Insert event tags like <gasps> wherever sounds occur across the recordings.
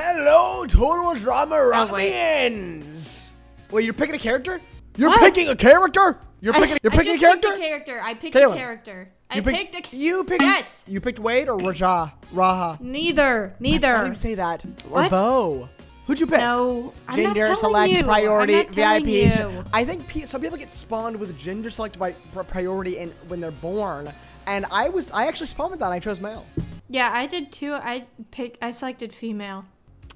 Hello, Total Drama Oh, wait. Wait, you're picking a character? You're What? picking a character? You're I- picking. You're I picking a character. Picked a character. I picked Kalynn, a character. I You picked, picked. a. You picked. Yes. You picked Wade or Raja? Raha. Neither. I didn't Neither. say that. Or What? Bo. Who'd you pick? No. I'm not Gender select you. priority VIP. you. I think pe- some people get spawned with gender select by priority in, when they're born, and I was I actually spawned with that. I chose male. Yeah, I did too. I picked. I selected female.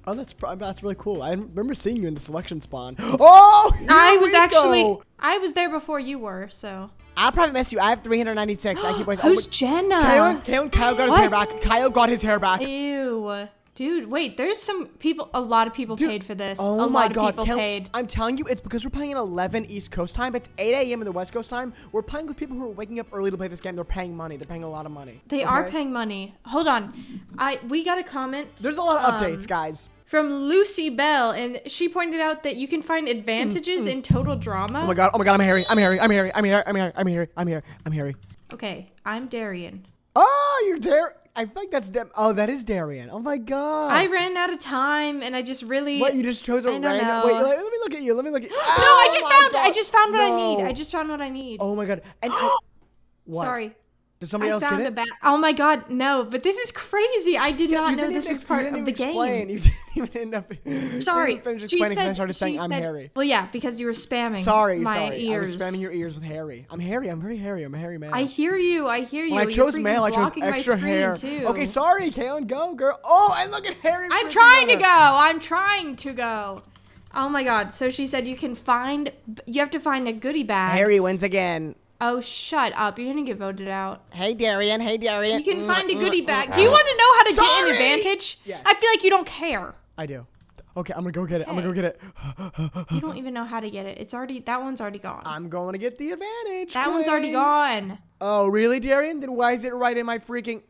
Oh, that's that's really cool. I remember seeing you in the selection spawn. <gasps> Oh, I was actually. go. I was there before you were. So. I'll probably miss you. I have 396. I keep <gasps> always. Who's oh, Jenna? Kalynn, Kalynn, Kyle got his hair back. Kyle got his hair back. Ew. Dude, wait. There's some people. A lot of people Dude, paid for this. Oh a my lot god, of people Kalynn, paid. I'm telling you, it's because we're playing at 11 East Coast time. It's 8 a.m. in the West Coast time. We're playing with people who are waking up early to play this game. They're paying money. They're paying a lot of money. They are paying money. Hold on. I we got a comment There's a lot of um, updates, guys. From Lucy Bell, and she pointed out that you can find advantages mm, mm. in total drama. Oh my god, oh my god, I'm Harry. I'm Harry. I'm Harry. I'm here. I'm here. I'm here. I'm here. I'm Harry. Okay, I'm Darian. Oh, you're Dar. I think that's Dem- Oh, that is Darian. Oh my god. I ran out of time, and I just really. What you just chose a random? know. Wait, let, let me look at you. Let me look at. <gasps> You. no, I just Oh found. I just found what I need. I just found what I need. Oh my god. And I, <gasps> what? Sorry. Did somebody I else get it? bad. Oh my god, no! But this is crazy. I did Yeah, not know this was ex- part you didn't of the even game. explain. <laughs> You didn't even end up. Sorry. finish She explaining 'cause I said- started saying she I'm Harry. Well, yeah, because you were spamming. Sorry, my sorry. I was spamming your ears with Harry. I'm Harry. I'm very Harry. I'm a Harry man. I hear you. I hear you. when I chose male, I chose extra hair. Too. Okay, sorry, Kalynn. Go, girl. Oh, and look at Harry. I'm trying to go. I'm trying to go. Oh my god. So she said you can find. You have to find a goodie bag. Harry wins again. Oh, shut up. You're gonna get voted out. Hey, Darian. Hey, Darian. You can Mm, find a goodie mm, bag. mm. Do you want to know how to get an advantage? Yes. I feel like you don't care. I do. Okay, I'm gonna go get it. I'm gonna go get it. You don't even know how to get it. It's already. That one's already gone. I'm going to get the advantage. that one's already gone. Oh, really, Darian? Then why is it right in my freaking?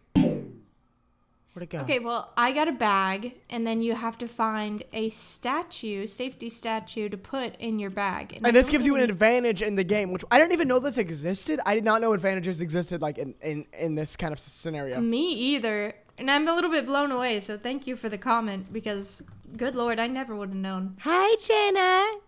Where'd it go? Okay, well, I got a bag, and then you have to find a statue, safety statue, to put in your bag. I And this don't gives you an advantage in the game, which I didn't even know this existed. I did not know advantages existed like in in, in this kind of scenario. Me either. And I'm a little bit blown away, so thank you for the comment because, good lord, I never would have known. Hi, Jenna.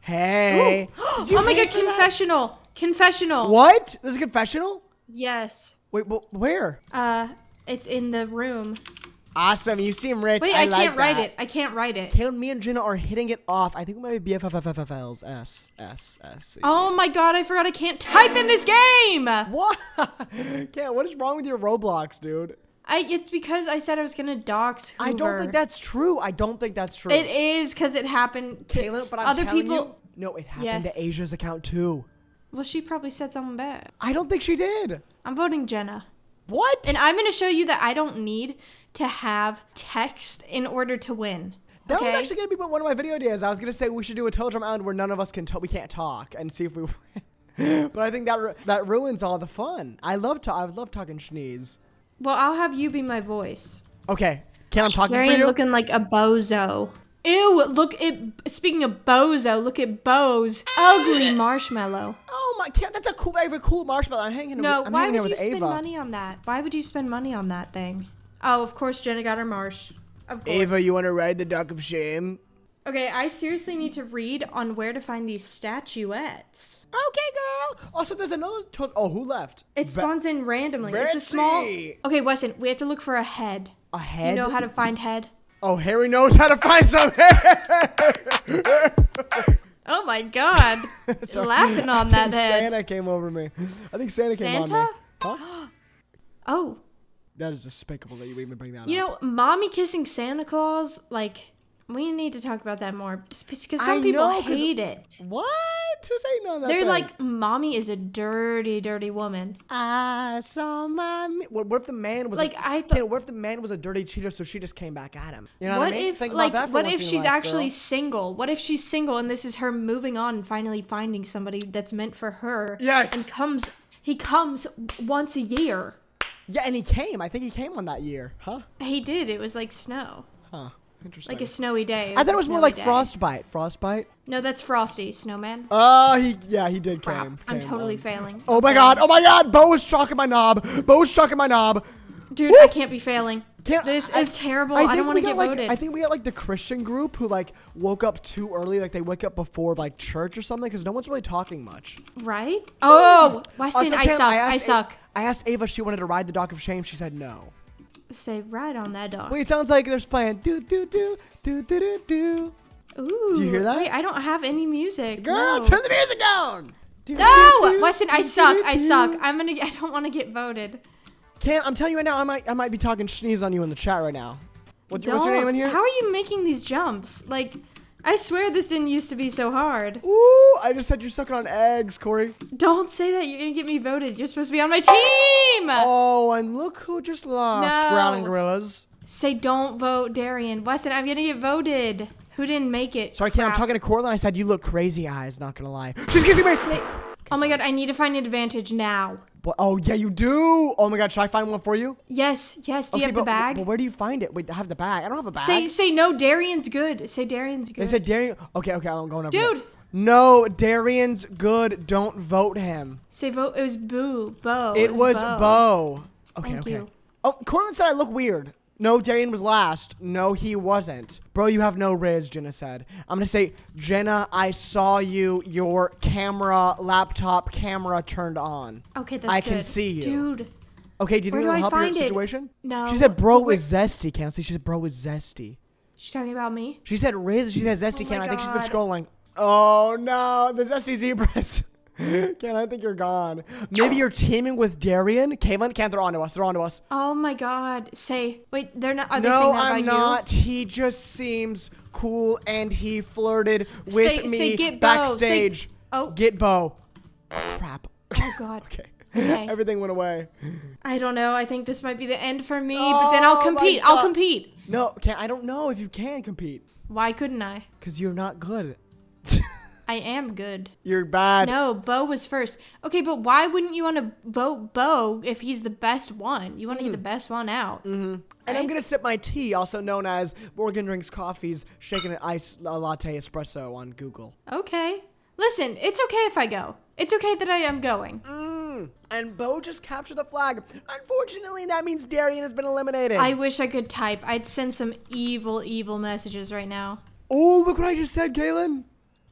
Hey. <gasps> Oh my god, for that? confessional! Confessional! What? There's a confessional? Yes. Wait, wh- where? Uh, it's in the room. Awesome. You seem rich. Wait, I, I, like can't write it. I can't write it. Kalynn, me and Jenna are hitting it off. I think we might be BFFFFLs. S S S. Oh my god, I forgot I can't type in this game! What? <laughs> Kayla, what is wrong with your Roblox, dude? I, it's because I said I was gonna dox Hoover. I don't think that's true. I don't think that's true. It is because it happened to Kalynn, but I'm other people. you, no, it happened Yes. to Asia's account too. Well, she probably said something bad. I don't think she did. I'm voting Jenna. What? And I'm going to show you that I don't need to have text in order to win. that was actually gonna be one of my video ideas. I was gonna say we should do a Toadrum Island where none of us can talk. We can't talk and see if we <laughs> win. but I think that that ruins all the fun. I love to. I love talking schneeze. Well, I'll have you be my voice. Okay, Kayla, I'm talking for Darian you. looking like a bozo. Ew, look at, speaking of bozo, look at Bo's ugly marshmallow. Oh my, Kayla, that's a cool, very cool marshmallow. I'm hanging. No, I'm why hanging would you spend Ava. money on that? Why would you spend money on that thing? Oh, of course Jenna got her marsh. Of course. Ava, you want to ride the duck of shame? Okay, I seriously need to read on where to find these statuettes. Okay, girl. Also, there's another. Oh, who left? It spawns in randomly. It's a small. Okay, Weston, we have to look for a head. a head. you know how to find head? Oh, Harry knows how to find some hair. Oh my god. <laughs> Laughing on I that head. Santa came over me. I think Santa, came on me. Santa? Huh? <gasps> Oh, That is despicable that you would even bring that you up. You know, mommy kissing Santa Claus, like, we need to talk about that more. Because some I people know, hate it. What? Who's hating on that? They're thing? like, mommy is a dirty, dirty woman. I saw my. What, what if the man was Like, A, I thought- what if the man was a dirty cheater, so she just came back at him? You know what what, I mean? if, Think like, about that for what if she's life, actually girl. single? What if she's single and this is her moving on and finally finding somebody that's meant for her? Yes. And comes, he comes once a year. Yeah, and he came. I think he came on that year. Huh? He did. It was like snow, Huh. Interesting. like a snowy day. I thought it was more like day. frostbite. Frostbite. No, that's Frosty, snowman. Oh, he. Yeah, he did Crap, came. I'm totally on. failing. Oh my god! Oh my god! Bo was chalking my knob. Bo was chalking my knob. Dude, I can't be failing. Can't- This I- is terrible. I, don't want to get like, voted. I think we got like the Christian group who like woke up too early, like they wake up before like church or something, because no one's really talking much. right? Oh, Weston, Also, oh, I Cam, suck. I, asked A- suck. I asked Ava if she wanted to ride the dock of shame. She said no. Say right on that dog. Wait, it sounds like there's playing do do do do do do do. Ooh. Do you hear that? Wait, I don't have any music. Girl, no. turn the music down. Do, do, No, do, Weston, I suck. I suck. I'm gonna. <laughs> I don't want to get voted. Can't. I'm telling you right now. I might. I might be talking sneeze on you in the chat right now. What, what's your name in here? How are you making these jumps? Like, I swear this didn't used to be so hard. Ooh! I just said you're sucking on eggs, Corey. Don't say that. You're gonna get me voted. You're supposed to be on my team. Oh, and look who just lost. No. Growling gorillas. Say don't vote Darian. Weston, I'm gonna get voted. Who didn't make it? Sorry, Ken. I'm talking to Corlin. I said you look crazy eyes. Not gonna lie. She's kissing me. Say, oh my god, I need to find an advantage now. But, oh yeah, you do. Oh my God, should I find one for you? Yes, yes. Do you have but, the bag? But where do you find it? Wait, I have the bag. I don't have a bag. say, say no. Darian's good. Say Darian's good. they said Darian. Okay, okay, I'm going over. Dude. No, Darian's good. Don't vote him. say vote. It was Boo. Bo. It was Bo. Okay, Thank okay. you. Oh, Cortland said I look weird. No, Darian was last. No, he wasn't. Bro, you have no riz, Jenna said. I'm gonna say, Jenna, I saw you. Your camera, laptop camera turned on. Okay, that's I can see you. Dude. Okay, do you think that'll help your it? situation? No. She said, bro is zesty. Can't see. She said, bro is zesty. She's talking about me. She said Riz. She said Zesty Oh can. my I think she's been scrolling. Oh no, the Zesty Zebras. <laughs> <laughs> Ken, I think you're gone. Maybe you're teaming with Darian. Caitlin, Ken, they're onto us. They're onto us. Oh my god. Say, wait, they're not. Are they No, I'm not. He just seems cool, and he flirted with Say- me say get Bo. Say- backstage. Oh. Get Bo. Crap. Oh god. <laughs> okay. Okay. <laughs> Everything went away. I don't know. I think this might be the end for me, but then I'll Oh compete. I'll compete. No, can I don't know if you can compete Why couldn't I? because you're not good. I am good. you're bad. No, Bo was first. Okay, but why wouldn't you want to vote Bo if he's the best one? You want to Hmm. get the best one out. And I'm gonna sip my tea, also known as Morgan Drinks Coffee's Shaken an Ice Latte Espresso on Google. Okay. Listen, it's okay if I go. It's okay that I am going. Mm. And Bo just captured the flag. Unfortunately, that means Darian has been eliminated. I wish I could type. I'd send some evil, evil messages right now. oh, look what I just said, Kalynn.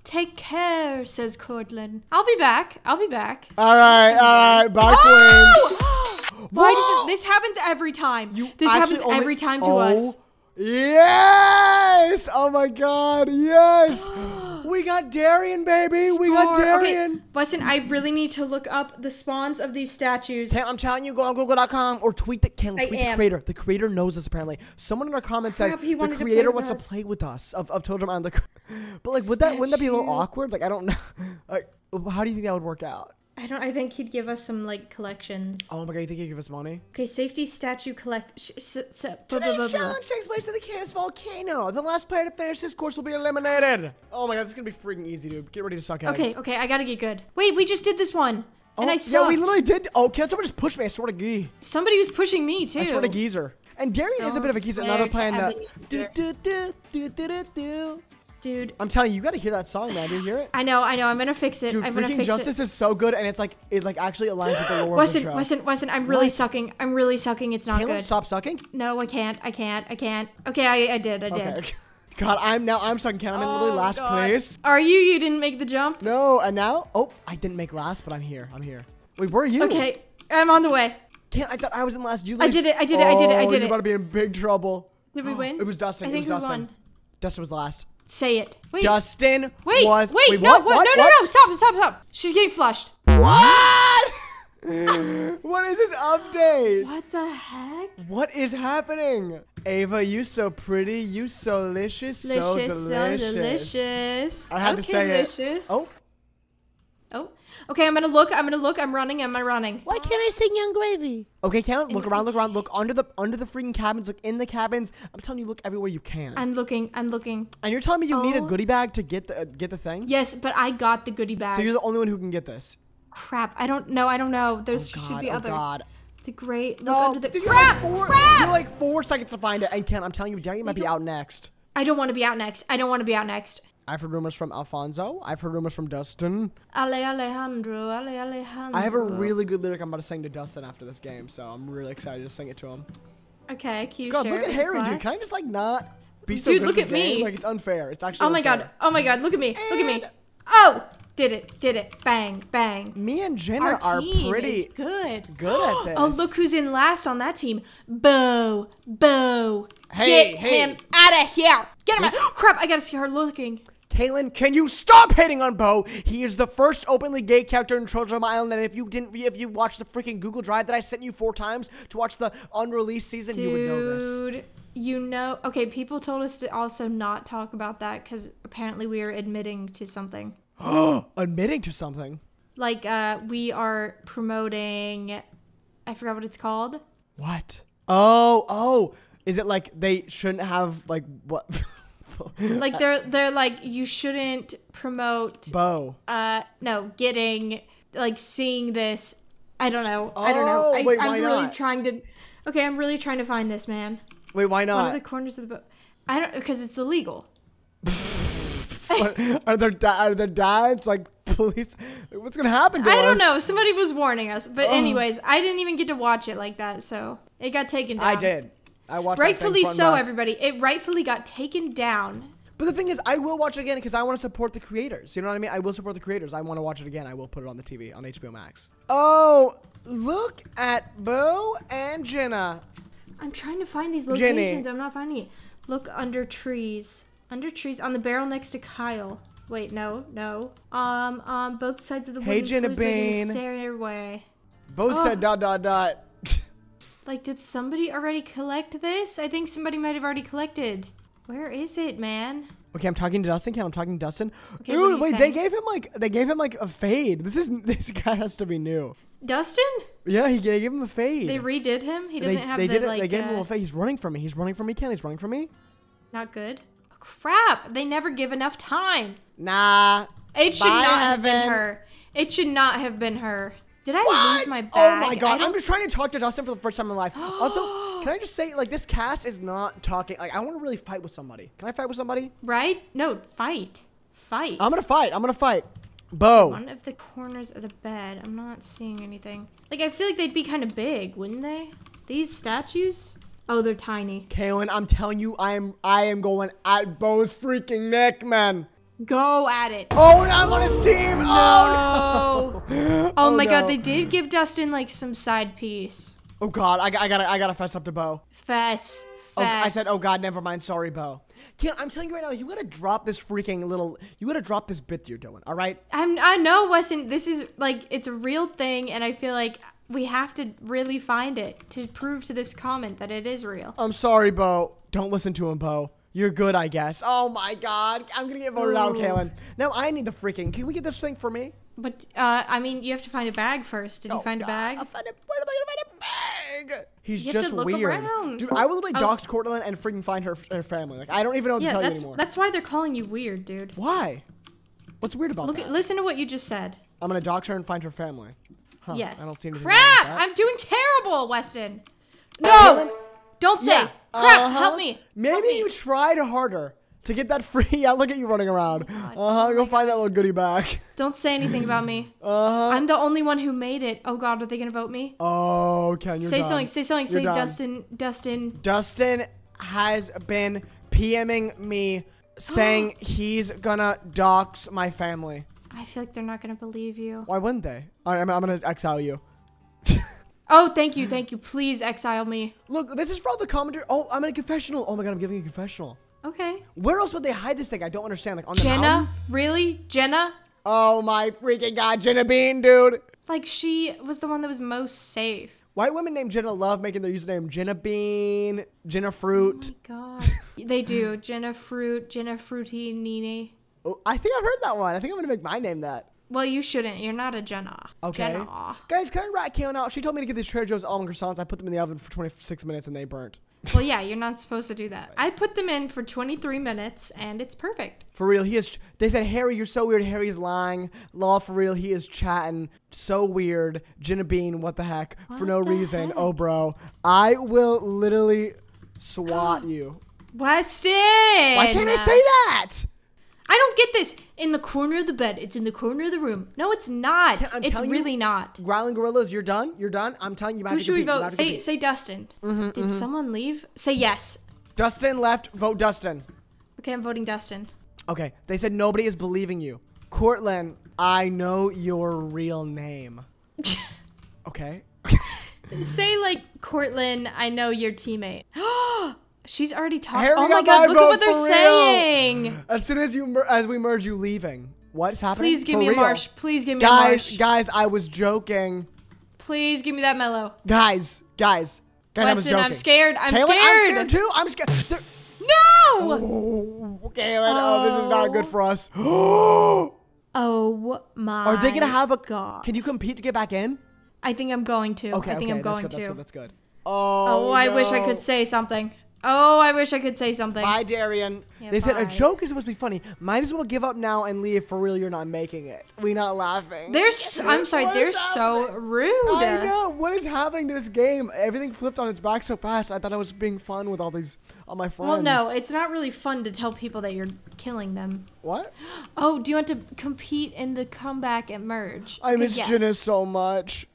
Take care, says Cortland. I'll be back. I'll be back. All right, all right, bye, Queen. Oh! <gasps> Why does this, <gasps> this happens every time? You this happens only- every time to oh, us. Yes! Oh my God! Yes! <gasps> we got Darian, baby. We got. Darian. Okay, Weston, I really need to look up the spawns of these statues. Cam, I'm telling you, go on Google.com or tweet the I tweet the creator. The creator knows us apparently. Someone in our comments Crap, said the wanted to creator wants us. to play with us of, of Totem Island. The, <laughs> but like, would that wouldn't that be a little awkward? Like, I don't know. <laughs> Like, how do you think that would work out? I don't. I think he'd give us some like collections. Oh my god, you think he'd give us money? Okay, safety statue collect. Sh- s- s- blah, blah, Today's blah, challenge takes place at the Chaos Volcano. The last player to finish this course will be eliminated. Oh my god, this is gonna be freaking easy, dude. Get ready to suck eggs. Okay, okay, I gotta get good. Wait, we just did this one, oh, and Oh, I saw Yeah, we literally did. Oh, can someone just push me? I swear to gee. somebody was pushing me too. I swear to geezer. And Darian is a bit of a geezer. Another plan that. Do, do, do, do, do, do. Dude, I'm telling you, you gotta hear that song, man. Do you hear it? I know, I know. I'm gonna fix it. Dude, I'm gonna freaking fix justice it. is so good, and it's like it like actually aligns with the lore Weston, of the show. Weston, Weston, I'm really What? sucking. I'm really sucking. It's not Caleb, good. stop sucking. No, I can't. I can't. I can't. Okay, I, I did. I did. Okay. <laughs> God, I'm now I'm sucking. Can I'm in literally Oh, last God. place. Are you? You didn't make the jump? No, and now oh I didn't make last, but I'm here. I'm here. Wait, where are you? Okay, I'm on the way. Can't I thought I was in last. You. I did it, I did it, I did it, I Oh, did you're it. about to be in big trouble. Did we <gasps> win? It was Dustin. I it think was we Dustin. won. Dustin was last. Say it. Wait. Dustin wait. was. wait. no. what? What? What? No. No. No. Stop. Stop. Stop. She's getting flushed. What? <laughs> what is this update? What the heck? What is happening? Ava, you so pretty, you so delicious, so Delicious. So delicious. I had to okay, say it. delicious. Oh, Oh. Okay. I'm gonna look. I'm gonna look. I'm running. Am I running? why can't I sing Yung Gravy? Okay, count. Look around. Look around. Look under the under the freaking cabins. Look in the cabins. I'm telling you, look everywhere you can. I'm looking. I'm looking. and you're telling me you need a Oh. goodie bag to get the uh, get the thing? Yes, but I got the goodie bag. So you're the only one who can get this. Crap. I don't know. I don't know. There oh should God! be oh other. God! It's a great. Look No, under the dude, you crap. have four, crap. You have like four seconds to find it. And Ken, I'm telling you, Darian might be out next. I don't want to be out next. I don't want to be out next. I've heard rumors from Alfonso. I've heard rumors from Dustin. Ale Alejandro, Ale Alejandro. I have a really good lyric I'm about to sing to Dustin after this game, so I'm really excited to sing it to him. Okay, can you God, look at Harry, dude. Can I just like not be so Dude, good look at, this at game? me. Like it's unfair. It's actually Oh my unfair. god. Oh my god. Look at me. Look at me. Oh, did it. Did it. Bang. Bang. Me and Jenna are pretty good. good at this. <gasps> Oh, look who's in last on that team. Bo. Bo. Hey, Get hey. him out of here. Get him out. Crap, I gotta see her looking. Kalynn, can you stop hating on Bo? He is the first openly gay character in of Island, and if you didn't, if you watched the freaking Google Drive that I sent you four times to watch the unreleased season, you would know this. Dude, you know. Okay, people told us to also not talk about that because apparently we are admitting to something. <gasps> Admitting to something. Like, uh, we are promoting. I forgot what it's called. What? Oh, oh. Is it like they shouldn't have like what? <laughs> Like <laughs> they're they're like you shouldn't promote Bo. uh no getting like seeing this i don't know i don't know Oh, I, wait, i'm why really not? trying to okay i'm really trying to find this man Wait, why not? one of the corners of the boat i don't because it's illegal <laughs> are there da- are there dads like police? What's gonna happen to i us? don't know somebody was warning us but anyways i didn't even get to watch it like that so it got taken down I did. I watched. rightfully so everybody it rightfully got taken down But the thing is, I will watch it again because I want to support the creators. You know what I mean? I will support the creators. I want to watch it again. I will put it on the TV on HBO Max. Oh, look at Bo and Jenna. i'm trying to find these Jenny. locations i'm not finding it look under trees under trees on the barrel next to kyle Wait, no, no. Um, on both sides of the Hey, Jenna cruise making a Bane. stairway. Bo Oh. said dot dot dot. Like, did somebody already collect this? I think somebody might have already collected. Where is it, man? okay, I'm talking to Dustin. Can I'm talking to Dustin? Okay, what are Dude, you wait, they gave him like they gave him like a fade. This is <laughs> this guy has to be new. Dustin? Yeah, he gave him a fade. They redid him. He doesn't have they the did it. like. they gave him uh, a fade. He's running from me. He's running from me. Ken, he's running from me. not good. Crap! They never give enough time. Nah. It should not have been her. It should not have been her. Did I What? lose oh my bag? Oh my god! I'm just trying to talk to Dustin for the first time in my life. <gasps> also, can I just say, like, this cast is not talking. Like, I want to really fight with somebody. Can I fight with somebody? right? No, fight, fight. I'm gonna fight. I'm gonna fight. Bo. One of the corners of the bed. I'm not seeing anything. Like I feel like they'd be kind of big, wouldn't they? These statues? Oh, they're tiny. Kalynn, I'm telling you, I am I am going at Bo's freaking neck, man. Go at it. Oh, no, I'm on his team. <laughs> Oh Oh, no. oh my god, they did give Dustin like some side piece. Oh god, I, I gotta I gotta fess up to Bo. Fess. Oh, I said, oh god, never mind. Sorry, Bo. Kalynn, I'm telling you right now, you gotta drop this freaking little. You gotta drop this bit you're doing. All right. I'm, I know, Weston. This is like it's a real thing, and I feel like we have to really find it to prove to this comment that it is real. I'm sorry, Bo. Don't listen to him, Bo. You're good, I guess. Oh my god, I'm gonna get voted out, Ooh. Kalynn. Now I need the freaking. Can we get this thing for me? But uh, I mean, you have to find a bag first. Did you Oh, find a bag? I'll find a, where am I gonna find a bag? He's You just to weird, around. dude. I would literally Oh. dox Cortland and freaking find her her family. Like I don't even know what to yeah, tell you anymore. that's why they're calling you weird, dude. Why? What's weird about Look, that? listen to what you just said. I'm gonna dox her and find her family. Huh, yes. I don't see anything Crap! that. I'm doing terrible, Weston. Kalynn- No! Don't say. Yeah, Crap! uh-huh. Help me. Maybe Help me. you tried harder to get that <laughs> free. Yeah, look at you running around. Oh Uh huh. Oh Go find that little goodie bag. <laughs> Don't say anything about me. <laughs> Uh huh. I'm the only one who made it. Oh God, are they gonna vote me? Oh, Ken, you're say done. something. Say something. You're say done. Dustin. Dustin. Dustin has been PMing me <gasps> saying he's gonna dox my family. I feel like they're not gonna believe you. Why wouldn't they? I, I'm, I'm gonna exile you. Oh, thank you, mm. thank you. Please exile me. Look, this is for all the commentary. Oh, I'm in a confessional. Oh my god, I'm giving you a confessional. Okay. Where else would they hide this thing? I don't understand. Like on the Jenna, mountain? really? Jenna? Oh my freaking god, Jenna Bean, dude. Like she was the one that was most safe. White women named Jenna love making their username Jenna Bean, Jenna Fruit. Oh my God. <laughs> they do. Jenna Fruit, Jenna Fruity Nini. Oh, I think I've heard that one. I think I'm gonna make my name that. Well, you shouldn't. You're not a Jenna. Okay. Jenna. Guys, can I rat Kalynn out? She told me to get these Trader Joe's almond croissants. I put them in the oven for 26 minutes and they burnt. Well, yeah, you're not supposed to do that. I put them in for 23 minutes and it's perfect. For real, he is. They said, Harry, you're so weird. Harry's lying. Law, for real, he is chatting. So weird. Jenna Bean, what the heck? for no reason. heck? Oh, bro. I will literally swat oh. you. Weston! Why can't I say that? I don't get this. In the corner of the bed. It's in the corner of the room. No, it's not. I'm it's telling you- really not. Growling Gorillas, you're done? You're done? I'm telling you, about Who to should we vote? Say say Dustin. Mm-hmm, Did someone leave? Say yes. Dustin left. Vote Dustin. Okay, I'm voting Dustin. Okay. They said nobody is believing you. Cortland, I know your real name. <laughs> Okay. Say like Cortland, I know your teammate. <gasps> <gasps> She's already talking. Oh my god, look at what they're real. saying. As soon as you as we merge, you leaving. What's happening? Please give For me real. a marsh. Please give me a Guys, marsh. guys, I was joking. Please give me that mellow. Guys, guys, guys, I was joking. I'm scared. I'm Kalynn, scared. I'm scared too. I'm scared. There- No! Oh, Kalynn, oh, this is not good Oh. for us. <gasps> Oh my Are they gonna have a? god. Can you compete to get back in? I think I'm going to. Okay, I think okay, I'm going that's good, to. That's good. That's good. Oh, Oh, I wish I could say something. Oh, I wish I could say something. Bye, Darian. Yeah, they said a joke is supposed to be funny. Might as well give up now and leave. For real, you're not making it. We not laughing. They're I'm sorry, What they're so rude. I know. What is happening to this game? Everything flipped on its back so fast. I thought I was being fun with all these, all my friends. Well, no, it's not really fun to tell people that you're killing them. What? Oh, do you want to compete in the comeback and merge? I miss Yes. Jenna so much.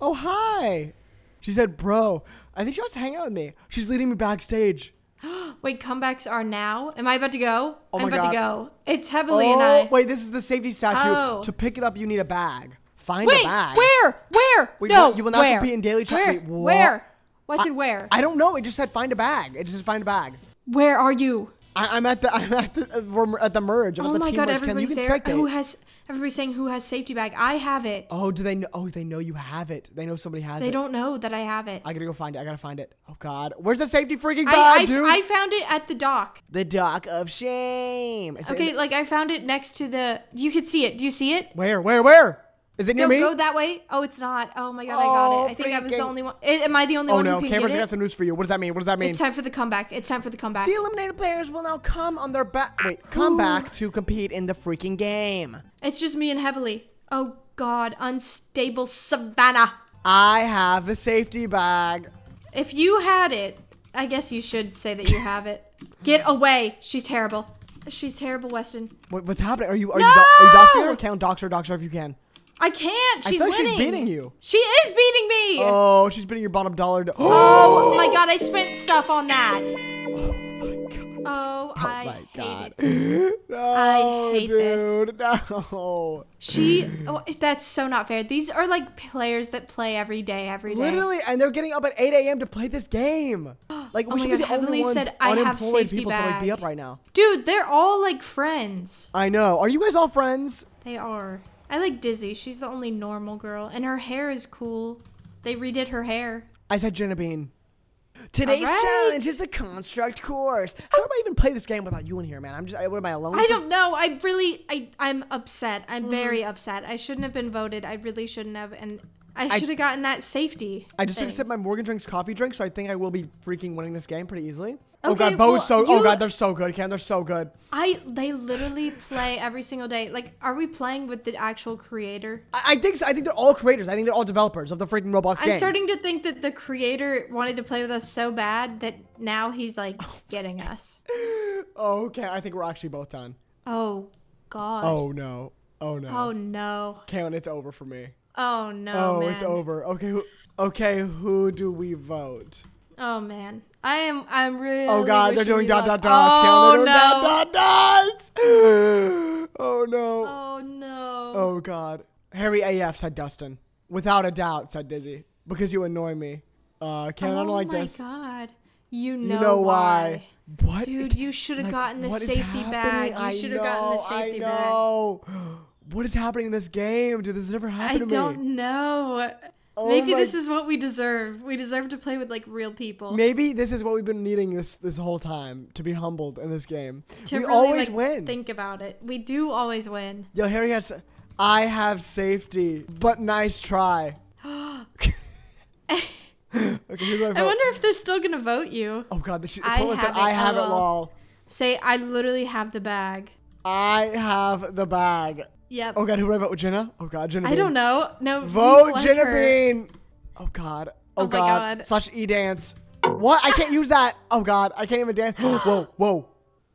Oh, hi. She said, bro. I think she wants to hang out with me. She's leading me backstage. <gasps> Wait, comebacks are now. Am I about to go? Oh I'm my about to go. It's heavily oh, and I. wait, this is the safety statue. Oh. To pick it up, you need a bag. Find Wait, a bag. where? Where? Wait, no? You will not where? compete in daily Where? wait, what? where? What's it where? I don't know. It just said find a bag. It just said find a bag. where are you? I, I'm at the <laughs> I'm at the uh, we're at the merge. I'm Oh at the my team god, merge. Can you everybody's can there. spectate? Who has? Everybody's saying who has safety bag. I have it. oh, do they know? Oh, they know you have it. They know somebody has They it. They don't know that I have it. I gotta go find it. I gotta find it. Oh God, where's the safety freaking bag, I, I, dude? I found it at the dock. the dock of shame. Is Okay, like I found it next to the. You could see it. Do you see it? where? Where? Where? Is it near No, me? go that way. Oh, it's not. Oh my god, I got Oh, it. I think I was the only one. Am I the only oh one no, who can Cameron's got some news for you. What does that mean? What does that mean? It's time for the comeback. It's time for the comeback. The eliminated players will now come on their back. Wait, come back to compete in the freaking game. It's just me and Heavily. Oh god, unstable Savannah. I have the safety bag. If you had it, I guess you should say that you have it. Get away. She's terrible. She's terrible, Weston. What, what's happening? Are you are you, do- are you doxing her? No! Count dox her, dox her if you can. I can't. I She's feel like she's beating you. She is beating me. Oh, she's beating your bottom dollar. Do- <gasps> Oh my god, I spent stuff on that. <gasps> Oh, Oh I oh my hate god. <gasps> it. No, hate this. dude. No. She, oh, that's so not fair. These are like players that play every day, every day. Literally, and they're getting up at 8 a.m. to play this game. Oh like, we Oh should my be God, the only ones said, "I have unemployed people to like be up right now. Dude, they're all like friends. I know. Are you guys all friends? They are. I like Dizzy. She's the only normal girl, and her hair is cool. They redid her hair. I said Jenna Bean. Today's Alright. challenge is the construct course. How do I even play this game without you in here, man? I'm just, I, what am I alone? I for- don't know. I really, I, I'm upset. I'm Mm-hmm. very upset. I shouldn't have been voted. I really shouldn't have, and I should have gotten that safety. I just took a sip of my Morgan Drinks coffee drink, so I think I will be freaking winning this game pretty easily. oh god, Bo is well, so. oh god, they're so good, Cam. They're so good. I they literally play every single day. Like, are we playing with the actual creator? I, I think so. I think they're all creators. I think they're all developers of the freaking Roblox I'm game. starting to think that the creator wanted to play with us so bad that now he's like <laughs> getting us. oh, okay. I think we're actually both done. Oh God. Oh no. Oh no. Oh no. Cameron, it's over for me. Oh no. Oh, man. it's over. Okay. Who, okay. Who do we vote? Oh man. I am. I'm really. Oh god, they're doing dot dot dots. Oh Cameron, they're doing no. dot dot dots. <gasps> oh no. Oh no. Oh god. Harry AF said Dustin. Without a doubt, said Dizzy. Because you annoy me. Uh, Cameron, I don't oh like my this. god. You know, You know why? What? Dude, you should have Like, gotten the safety bag. You should have gotten the know, safety I bag. What is happening in this game? Dude, this has never I happened to me. I don't know. Oh Maybe my- this is what we deserve. We deserve to play with like real people. Maybe this is what we've been needing this this whole time to be humbled in this game. to we really, always like, win. Think about it. We do always win. Yo, Harry has. I have safety, but nice try. <gasps> <gasps> okay, I? I wonder if they're still gonna vote you. oh god, the sh- I Colin said have it, I have it, lol. Say, I literally have the bag. I have the bag. Yep. Oh god, who do I vote with? Jenna? Oh god, Jenna. I Bean. don't know. No. Vote Jenna her. Bean. Oh god. Oh, Oh my god. God. Slash e dance. What? I can't use that. Oh god, I can't even dance. <gasps> whoa, whoa.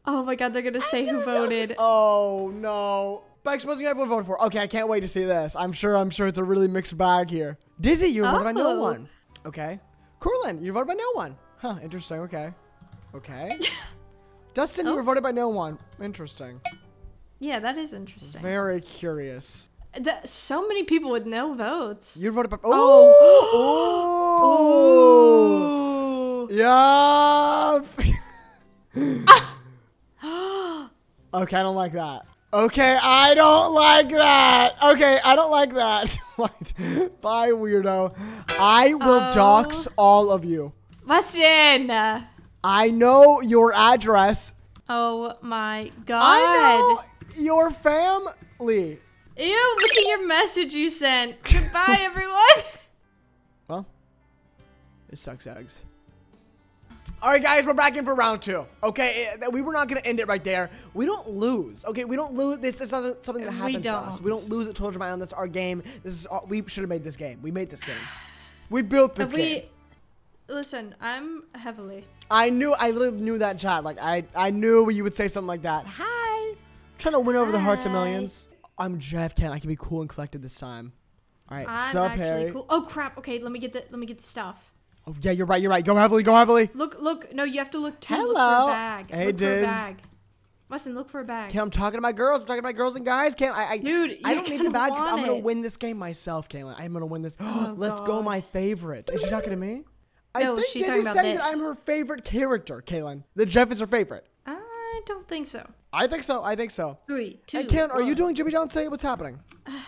Oh my god, they're gonna say who voted. Oh no. By exposing everyone voted for. Okay, I can't wait to see this. I'm sure I'm sure it's a really mixed bag here. Dizzy, you voted by no Oh. one. Okay. Corlin, you voted by no one. Huh, interesting. Okay. Okay. <laughs> Dustin, you Oh. were voted by no one. Interesting. Yeah, that is interesting. Very curious. Th- so many people with no votes. You voted by oh. oh! Ooh. Oh! Yeah. <gasps> okay, I don't like that. Okay, I don't like that. Okay, I don't like that. <laughs> Bye, weirdo. I will Oh. dox all of you. Weston! I know your address. Oh my god. I know your family. Ew, look at your message you sent. Goodbye, <laughs> everyone. Well, it sucks eggs. All right, guys, we're back in for round two. Okay, eh, we were not gonna end it right there. We don't lose. Okay, we don't lose. This is something, something that happens to us. We don't lose at Total Island. That's our game. This is we should have made this game. We made this game. We built this game. listen, I'm heavily. I knew. I literally knew that chat. Like I, I knew you would say something like that. Hi. Trying to win over the hearts of millions. I'm Jeff Ken. I can be cool and collected this time. All right, I'm sup, actually Harry? cool. Oh crap. Okay, let me get the let me get the stuff. Oh yeah, you're right. You're right. Go heavily. Go heavily. Look, look. No, you have to look too. Look Hello. for a bag. Hey, look for a Diz. bag. Weston, look for a bag. Ken, I'm talking to my girls. I'm talking to my girls and guys. Ken, I, I, Dude, I don't need the bag 'cause I'm gonna win this game myself, Kalynn. I'm gonna win this. <gasps> Oh, Let's go, my favorite. Is she talking to me? I No, think she's Dizzy's talking about saying that this. I'm her favorite character, Kalynn. That Jeff is her favorite. I don't think so. I think so. I think so. Three, two. Hey, Ken, are you doing Jimmy John's today? What's happening?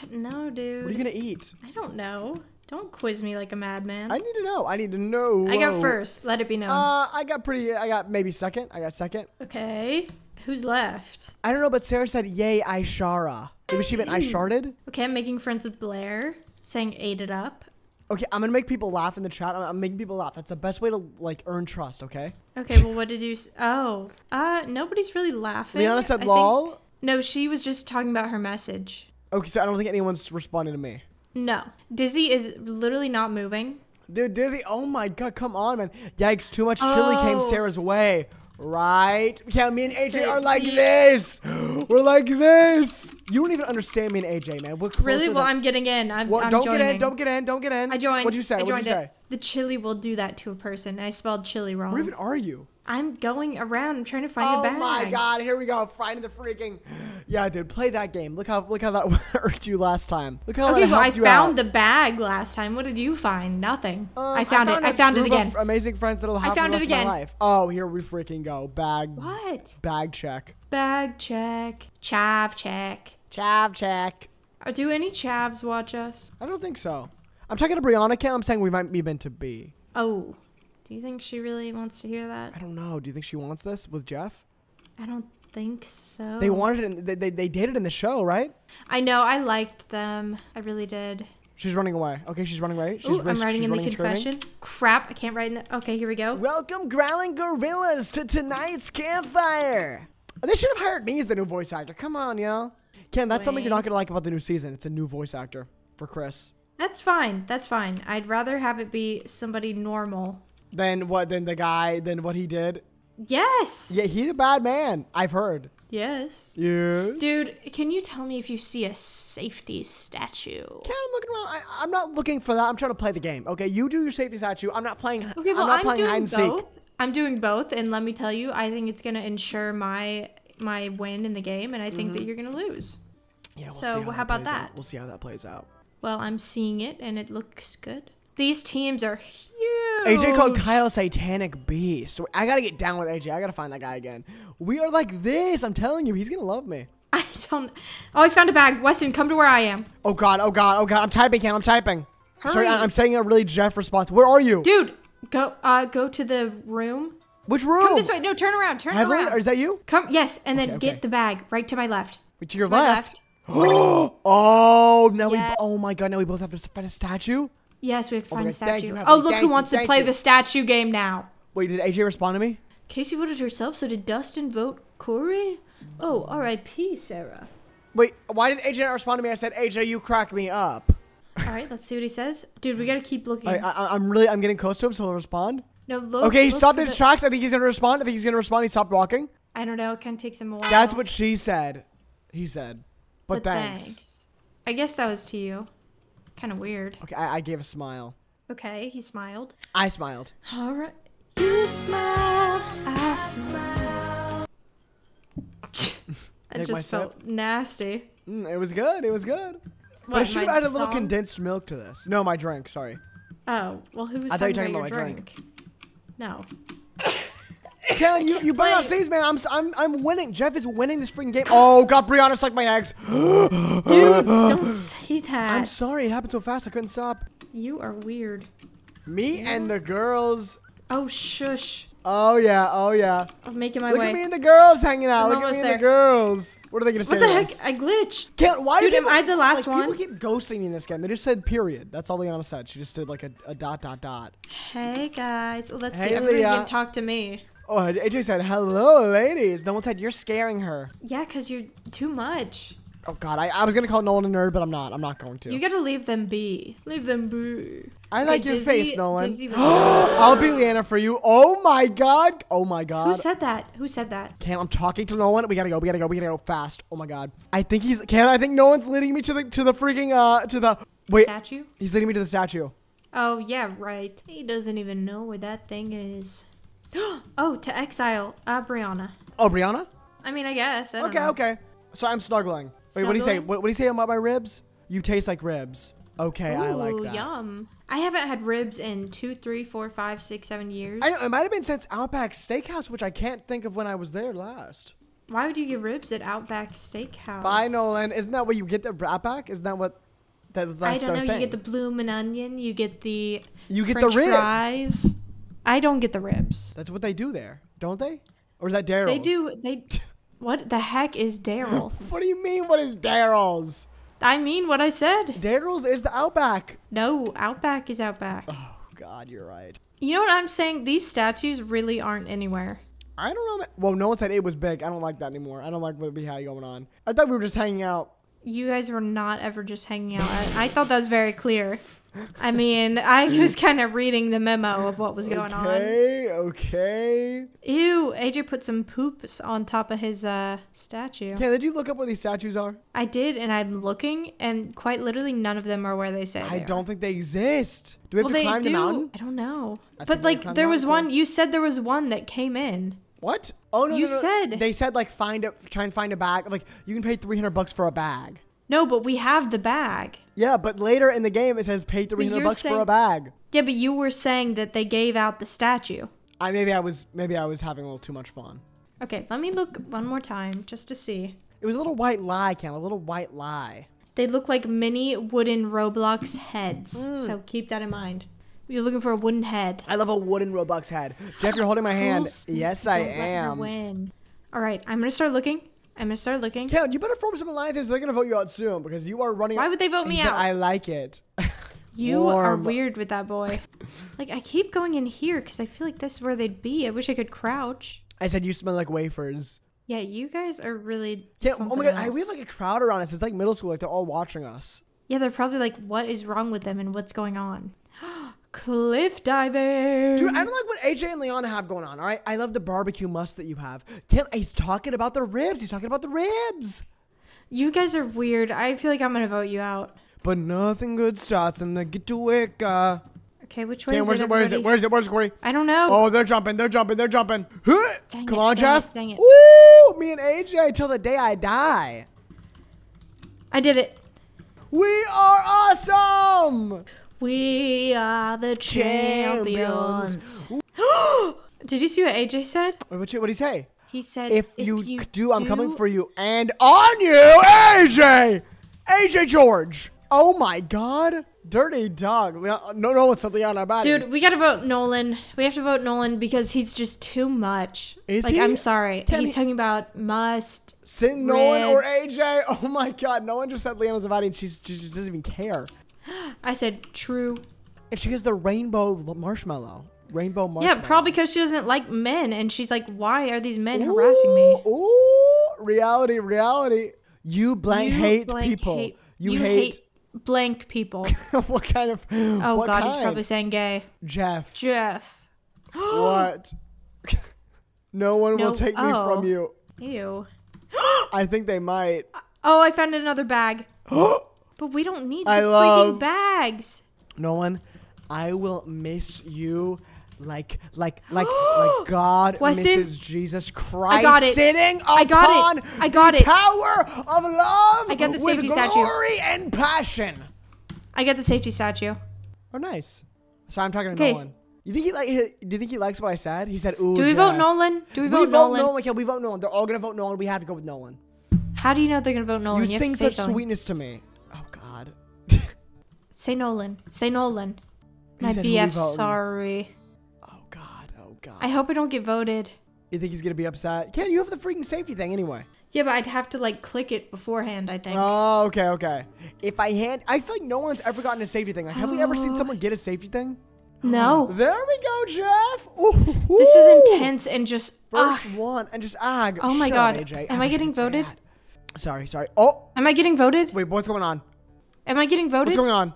No, dude. What are you gonna eat? I don't know. Don't quiz me like a madman. I need to know. I need to know. I got first. Let it be known. Uh, I got pretty. I got maybe second. I got second. okay. Who's left? I don't know, but Sarah said, "Yay, I Shara." Maybe she meant I sharded. Okay, I'm making friends with Blair, saying ate it up. Okay, I'm gonna make people laugh in the chat. I'm, I'm making people laugh. That's the best way to like earn trust. Okay. Okay, well, what did you? S- oh, uh, nobody's really laughing. Liana said, think- "Lol." No, she was just talking about her message. Okay, so I don't think anyone's responding to me. No, Dizzy is literally not moving. Dude, Dizzy, oh my god, come on, man. Yikes, too much chili came Oh. Sarah's way. Right? Yeah, me and AJ are like this. We're like this. You don't even understand me and AJ, man. We're Really? Well, than- I'm getting in. I'm, What? I'm don't joining. get in. Don't get in. Don't get in. I joined. What'd you say? What'd you say? it. The chili will do that to a person. I spelled chili wrong. Where even are you? I'm going around. I'm trying to find Oh a bag. Oh my god, here we go. Finding the freaking. Yeah, dude, play that game. Look how look how that <laughs> hurt you last time. Look how Okay, that well, I helped you found out. the bag last time. What did you find? Nothing. Um, I found, it. I a found it group of again. amazing friends that'll have found for it the rest again. of my life. Oh, here we freaking go. Bag What? bag check. Bag check. Chav check. Chav check. Uh, Do any chavs watch us? I don't think so. I'm talking to Brianna. Ken. I'm saying we might be meant to be. Oh, do you think she really wants to hear that? I don't know. Do you think she wants this with Jeff? I don't think so. They wanted it. In, they, they they dated in the show, right? I know. I liked them. I really did. She's running away. Okay, she's running away. She's Ooh, I'm writing in the confession. Crap! I can't write in the. Okay, here we go. Welcome, growling gorillas, to tonight's campfire. They should have hired me as the new voice actor. Come on, yo. Ken, that's something you're not gonna like about the new season. It's a new voice actor for Chris. That's fine. That's fine. I'd rather have it be somebody normal. Than what? Than the guy? Than what he did? Yes. Yeah, he's a bad man. I've heard. Yes. Yes. Dude, can you tell me if you see a safety statue? Ken, I'm looking around. I, I'm not looking for that. I'm trying to play the game. Okay, you do your safety statue. I'm not playing. Okay, well, I'm not I'm, playing hide doing and seek. both. I'm doing both, and let me tell you, I think it's gonna ensure my my win in the game, and I think Mm-hmm. that you're gonna lose. Yeah, we'll So, see how, how about plays out. that? We'll see how that plays out. Well, I'm seeing it, and it looks good. These teams are huge. AJ called Kyle Satanic Beast. I gotta get down with AJ. I gotta find that guy again. We are like this. I'm telling you, he's gonna love me. <laughs> I don't. Oh, I found a bag. Weston, come to where I am, Oh god, oh god, oh god. I'm typing, Cam. I'm typing. Hurry. I- I'm saying a really Jeff response. Where are you? dude. Go, uh, go to the room. Which room? Come this way. No, turn around. Turn around. Is that you? Come, yes, and then Okay, get the bag right to my left. Wait, to your To my left. <gasps> oh, now Yeah. we. Oh my god, now we both have to find a statue. Yes, we have to oh find my a statue. oh, look Thank who you, wants to play you. the statue game now. Wait, did AJ respond to me? Casey voted herself, so did Dustin vote Corey? Oh, R.I.P. Sarah. Wait, why did AJ not respond to me? I said, AJ, you crack me up. All right, let's see what he says. Dude, we gotta keep looking. I, I, I'm really, I'm getting close to him, so he'll respond. no, look. Okay, he look stopped his the- tracks. I think he's gonna respond. I think he's gonna respond. He stopped walking. I don't know. It kind of takes him a while. That's what she said. He said. But, But thanks. I guess that was to you. Kind of weird. Okay, I, I gave a smile. Okay, he smiled. I smiled. All right. You smile, I smile. <laughs> that just felt nasty. Mm, it was good. It was good. But I should have added a little condensed milk to this. No, my drink. Sorry. Oh, well, who was I thought you were talking your about my drink? No. Ken, you, you better not play. this, man. I'm, I'm I'm winning. Jeff is winning this freaking game. Oh God, Brianna sucked my eggs. <gasps> Dude, don't say that. I'm sorry. It happened so fast. I couldn't stop. you are weird. Me and the girls. Oh, shush. Oh yeah. Oh yeah. I'm making my Look way. Look at me and the girls hanging out. I'm Look at me and the girls. What are they gonna say? what the heck? I glitched. Can't, why Dude, do am people, I the last like, one? People keep ghosting me in this game. They just said period. That's all Liana said. She just did like a, a dot dot dot. Hey, guys. Well, let's Hey, see. Everybody's Leah. going to talk to me. Oh, AJ said hello, ladies. No one said you're scaring her. Yeah, because you're too much. Oh God, I, I was gonna call Nolan a nerd, but I'm not. I'm not going to. You got to leave them be. Leave them be. I like your face, Nolan. <gasps> I'll be Liana for you. Oh my God. Oh my God. Who said that? Who said that? Cam, I'm talking to Nolan. We gotta go. We gotta go. We gotta go fast. Oh my God. I think he's Cam. I think Nolan's leading me to the to the freaking uh to the wait. Statue? He's leading me to the statue. Oh, yeah, right. He doesn't even know where that thing is. <gasps> oh, to exile. Uh, Brianna. Oh, Brianna. I mean, I guess. I Okay, know. okay. So I'm snuggling. Wait, what do you say? What, what do you say about my ribs? You taste like ribs. Okay, I like Ooh, that. yum. I haven't had ribs in two, three, four, five, six, seven years. I know it might have been since Outback Steakhouse, which I can't think of when I was there last. Why would you get ribs at Outback Steakhouse? Bye, Nolan. Isn't that what you get the Outback? Isn't that what? That, that's I don't know. Thing. You get the bloomin' onion. You get the You get French the ribs. fries. I don't get the ribs. That's what they do there, don't they? Or is that Daryl's? They do. They. <laughs> What the heck is Daryl? <laughs> What do you mean? What is Daryl's? I mean what I said. Daryl's is the Outback. No, Outback is Outback. Oh God, you're right. You know what I'm saying? These statues really aren't anywhere. I don't know. Well, no one said it was big. I don't like that anymore. I don't like what we had going on. I thought we were just hanging out. You guys were not ever just hanging out. I, I thought that was very clear. I mean, I was <laughs> kind of reading the memo of what was going on. Okay, okay. Ew, AJ put some poops on top of his uh, statue. Ken, did you look up where these statues are? I did, and I'm looking, and quite literally none of them are where they say I they don't are. think they exist. Do we have well, to climb do. the mountain? I don't know. I but like, there was one. You said there was one that came in. What? Oh no, You no, no. said- they said like find a try and find a bag. Like you can pay three hundred bucks for a bag. No, but we have the bag. Yeah, but later in the game it says pay three hundred you're bucks for a bag. Yeah, but you were saying that they gave out the statue. I maybe I was maybe I was having a little too much fun. Okay, let me look one more time just to see. It was a little white lie, Cam. A little white lie. They look like mini wooden Roblox heads. Mm. So keep that in mind. You're looking for a wooden head. I love a wooden Robux head. Jeff, you're holding my hand. Yes, I am. Win. All right, I'm gonna start looking. I'm gonna start looking. Cam, you better form some alliances. They're gonna vote you out soon because you are running. Why would they vote He me said, out? I like it. <laughs> You Warm. are weird with that boy. <laughs> like I keep going in here because I feel like this is where they'd be. I wish I could crouch. I said you smell like wafers. Yeah, you guys are really. Yeah. oh my god, I, we have like a crowd around us. It's like middle school. Like they're all watching us. Yeah, they're probably like, what is wrong with them and what's going on? Cliff diving. Dude, I don't like what AJ and Leon have going on. All right, I love the barbecue must that you have. Cam, he's talking about the ribs. He's talking about the ribs. You guys are weird. I feel like I'm gonna vote you out. But nothing good starts in the get to wick. Uh, Okay, which way Cam, is where's it? it? Where is it? Where is it? Where's Corey? I don't know. Oh, they're jumping. They're jumping. They're jumping. Huh! Dang Come it, on, dang Jeff. it, dang it. Ooh, me and AJ till the day I die. I did it. We are awesome. We are the champions. <gasps> did you see what AJ said? Wait, what you? What did he say? He said, If, you, you do, I'm coming for you and on you, AJ. AJ George. Oh my God, dirty dog. No, no one's something on our body. Dude, we gotta vote Nolan. We have to vote Nolan because he's just too much. Is like, he? I'm sorry. Can he's he- talking about must. Sin Nolan or AJ. Oh my God, no one just said Leanna's body and she's, she just doesn't even care. I said true. And she has the rainbow marshmallow. Rainbow marshmallow. Yeah, probably because she doesn't like men, and she's like, "Why are these men harassing me?" Ooh, Ooh, reality, reality. You blank You hate blank people. hate- you, hate, blank people. <laughs> what kind of? Oh what God, kind? he's probably saying gay. Jeff. Jeff. what? <laughs> No one will No- take me oh. from you. Ew. <gasps> I think they might. Oh, I found another bag. <gasps> <gasps> But we don't need the I freaking love- bags. Nolan, I will miss you like like like like <gasps> God Weston, misses Jesus Christ I got it. sitting I got it. I got the it. Tower of Love I got the with safety statue. glory and passion. I get the safety statue. Oh, nice. So I'm talking to Okay. Nolan. You think he like? Do you think he likes what I said? He said, "Ooh." Do we vote Nolan? Do we We vote, vote Nolan? Nolan. We vote Nolan. They're all gonna vote Nolan. We have to go with Nolan. How do you know they're gonna vote Nolan? you have sing such something. sweetness to me. Oh. Say Nolan. Say Nolan. He My said, "Who we BF, sorry. oh God. Oh God. I hope I don't get voted. you think he's gonna be upset? Ken, you have the freaking safety thing anyway. Yeah, but I'd have to like click it beforehand. I think. Oh, okay, okay. If I hand, I feel like no one's ever gotten a safety thing. Like, have we ever seen someone get a safety thing? no. <gasps> There we go, Jeff. Ooh, This is intense and just. First ah. one and just ah. Oh my up, God. AJ. Am I wish getting voted? Sorry, sorry. Oh, Am I getting voted? wait. What's going on? Am I getting voted? What's going on?